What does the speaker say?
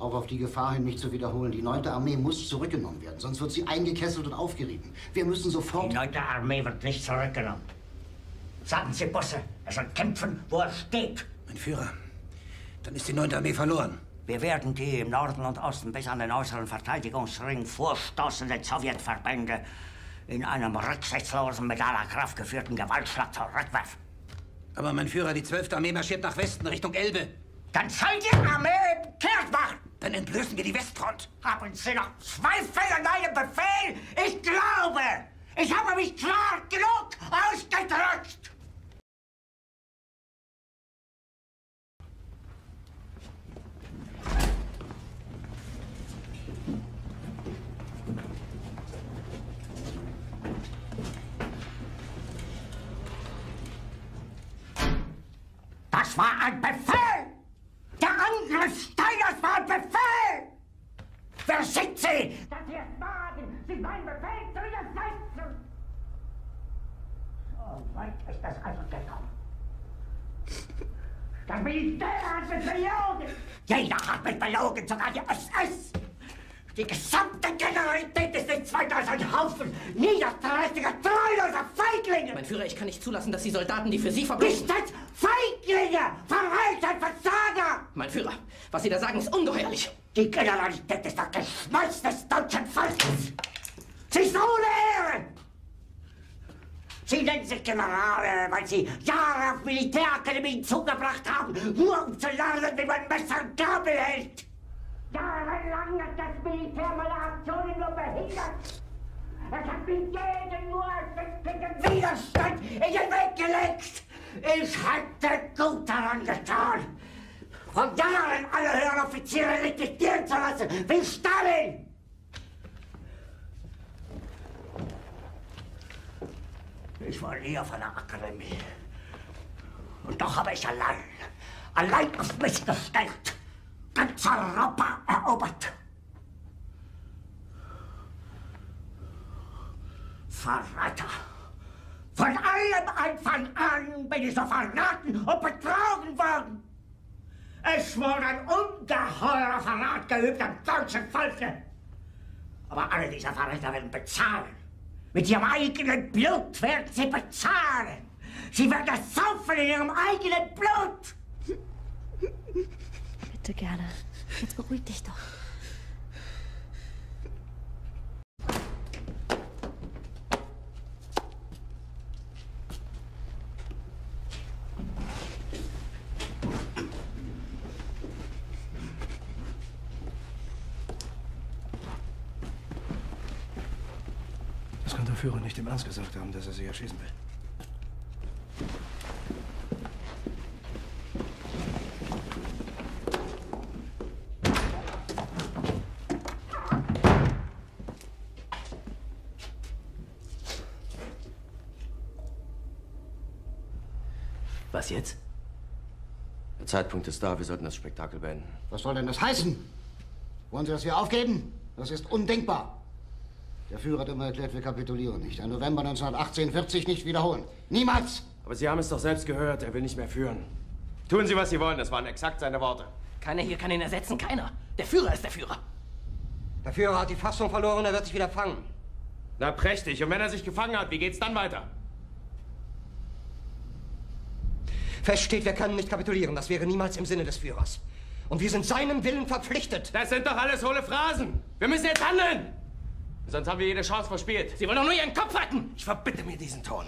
Auch auf die Gefahr hin, mich zu wiederholen. Die 9. Armee muss zurückgenommen werden, sonst wird sie eingekesselt und aufgerieben. Wir müssen sofort... Die 9. Armee wird nicht zurückgenommen. Sagen Sie Busse, er soll kämpfen, wo er steht. Mein Führer, dann ist die 9. Armee verloren. Wir werden die im Norden und Osten bis an den äußeren Verteidigungsring vorstoßenden Sowjetverbände in einem rücksichtslosen, mit aller Kraft geführten Gewaltschlag zurückwerfen. Aber mein Führer, die 12. Armee marschiert nach Westen, Richtung Elbe. Dann soll die Armee kehrt machen! Dann entblößen wir die Westfront. Haben Sie noch Zweifel an meinem Befehl? Ich glaube, ich habe mich klar genug ausgedrückt! Das war ein Befehl! Der Angriff Steiners war ein Befehl! Wer sind Sie, dass Sie es wagen, sich meinen Befehl zu widersetzen? So weit ist das also gekommen. Das Militär hat mich belogen! Jeder hat mich belogen, sogar die SS! Die gesamte Generalität ist nichts weiter als ein Haufen niederträchtiger, treuloser Feiglinge! Mein Führer, ich kann nicht zulassen, dass die Soldaten, die für Sie verbringen... Nicht als Feiglinge! Mein Führer, was Sie da sagen, ist ungeheuerlich. Die Generalität ist das Geschmolz des deutschen Volkes! Sie ist ohne Ehre! Sie nennen sich Generale, weil Sie Jahre auf Militärakademien zugebracht haben, nur um zu lernen, wie man Messer und Gabel hält! Jahrelang hat das Militär meine Aktionen nur behindert! Es hat mir jeden nur gegen Widerstand in den Weg gelegt! Ich hätte gut daran getan, von Jahren alle höheren Offiziere rekrutieren zu lassen, wie Stalin! Ich war nie auf einer Akademie. Und doch habe ich allein, allein auf mich gestellt, ganz Europa erobert. Verräter! Von allem Anfang an bin ich so verraten und betrogen worden. Es wurde ein ungeheurer Verrat geübt am deutschen Volke. Aber alle diese Verräter werden bezahlen. Mit ihrem eigenen Blut werden sie bezahlen. Sie werden es saufen in ihrem eigenen Blut. Bitte gerne. Jetzt beruhig dich doch. Das kann der Führer nicht im Ernst gesagt haben, dass er sie erschießen will. Was jetzt? Der Zeitpunkt ist da, wir sollten das Spektakel beenden. Was soll denn das heißen? Wollen Sie, dass wir aufgeben? Das ist undenkbar. Der Führer hat immer erklärt, wir kapitulieren nicht. Ein November 1918 wird sich nicht wiederholen. Niemals! Aber Sie haben es doch selbst gehört, er will nicht mehr führen. Tun Sie, was Sie wollen, das waren exakt seine Worte. Keiner hier kann ihn ersetzen, keiner. Der Führer ist der Führer. Der Führer hat die Fassung verloren, er wird sich wieder fangen. Na prächtig, und wenn er sich gefangen hat, wie geht's dann weiter? Fest steht, wir können nicht kapitulieren. Das wäre niemals im Sinne des Führers. Und wir sind seinem Willen verpflichtet. Das sind doch alles hohle Phrasen. Wir müssen jetzt handeln. Sonst haben wir jede Chance verspielt. Sie wollen doch nur Ihren Kopf retten. Ich verbitte mir diesen Ton.